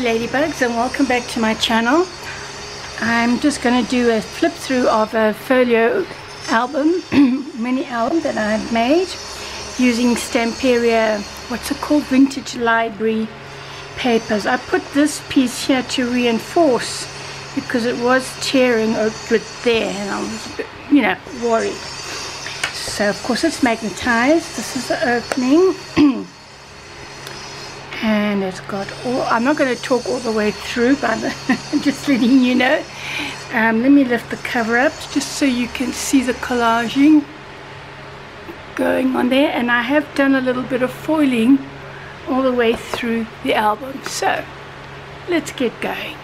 Ladybugs and welcome back to my channel. I'm just going to do a flip through of a folio album, mini album that I've made using Stamperia, what's it called, Vintage Library papers. I put this piece here to reinforce because it was tearing a bit there and I was a bit, you know, worried. So of course it's magnetized. This is the opening. and it's got all I'm not going to talk all the way through but I'm just letting you know. Um, let me lift the cover up just so you can see the collaging going on there. And I have done a little bit of foiling all the way through the album. So let's get going